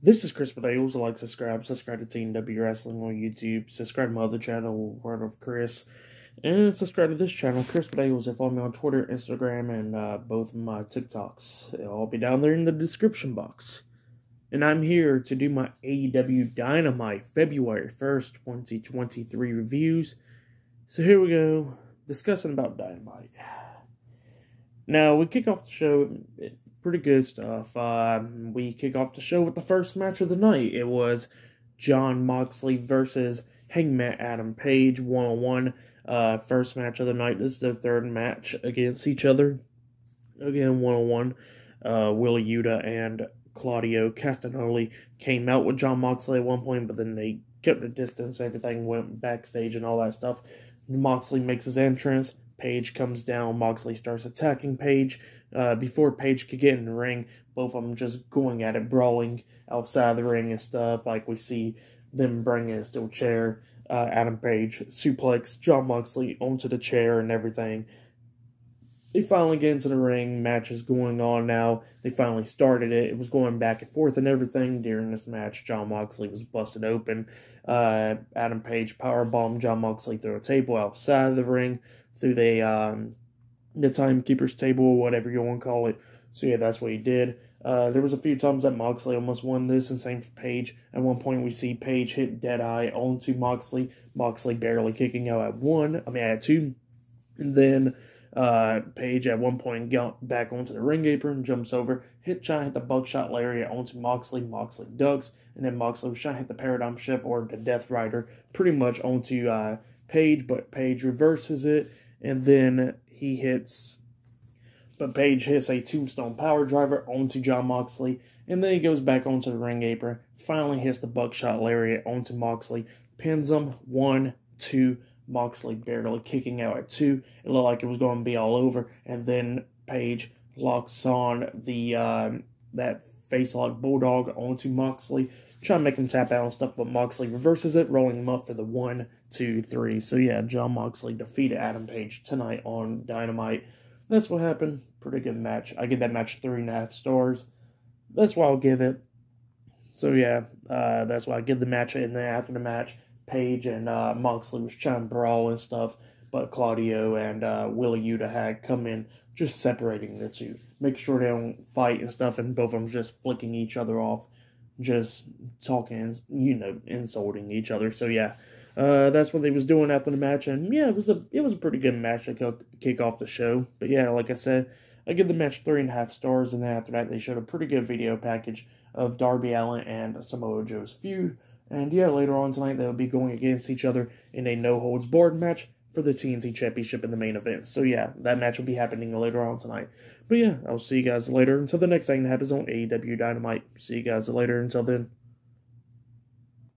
This is Chris McDaniels. Like, subscribe, subscribe to TNW Wrestling on YouTube, subscribe to my other channel, World of Chris, and subscribe to this channel, Chris McDaniels. And follow me on Twitter, Instagram, and uh, both my TikToks. It'll all be down there in the description box. And I'm here to do my AEW Dynamite February 1st, 2023 reviews. So here we go, discussing about Dynamite. Now, we kick off the show pretty good stuff. Um, we kick off the show with the first match of the night. It was Jon Moxley versus Hangman Adam Page one on one. First match of the night. This is their third match against each other. Again, one on one. Wheeler Yuta and Claudio Castagnoli came out with Jon Moxley at one point, but then they kept the distance. Everything went backstage and all that stuff. Moxley makes his entrance. Page comes down. Moxley starts attacking Page. Uh, before Page could get in the ring, both of them just going at it, brawling outside the ring and stuff. Like we see them bringing a steel chair. Uh, Adam Page suplex Jon Moxley onto the chair and everything. They finally get into the ring. Match is going on now. They finally started it. It was going back and forth and everything. During this match, Jon Moxley was busted open. Uh, Adam Page powerbombed Jon Moxley through a table outside of the ring through the um, the timekeeper's table whatever you want to call it. So yeah, that's what he did. Uh, there was a few times that Moxley almost won this, and same for Page. At one point, we see Page hit Deadeye onto Moxley. Moxley barely kicking out at one. I mean, at two. And then uh, Page at one point got back onto the ring apron, jumps over, hit to hit the buckshot lariat onto Moxley. Moxley ducks, and then Moxley to hit the paradigm shift or the Death Rider pretty much onto uh, Page, but Page reverses it, and then he hits, but Page hits a tombstone power driver onto Jon Moxley, and then he goes back onto the ring apron, finally hits the buckshot lariat onto Moxley, pins him one, two, Moxley barely kicking out at two. It looked like it was going to be all over, and then Page locks on the um, that face lock bulldog onto Moxley, trying to make him tap out and stuff, but Moxley reverses it, rolling him up for the one, two, three. So yeah, Jon Moxley defeated Adam Page tonight on Dynamite. That's what happened. Pretty good match. I give that match three and a half stars. That's why I'll give it. So yeah, uh, that's why I give the match. And then after the match, Page and uh, Moxley was trying to brawl and stuff, but Claudio and uh, Wheeler Yuta had come in, just separating the two, make sure they don't fight and stuff, and both of them just flicking each other off, just talking, you know, insulting each other. So yeah, uh, that's what they was doing after the match, and yeah, it was a it was a pretty good match to kick off the show. But yeah, like I said, I give the match three and a half stars, and then after that, they showed a pretty good video package of Darby Allin and Samoa Joe's feud and yeah, later on tonight, they'll be going against each other in a no holds barred match for the TNT Championship in the main event. So yeah, that match will be happening later on tonight. But yeah, I'll see you guys later until the next thing that happens on AEW Dynamite. See you guys later until then.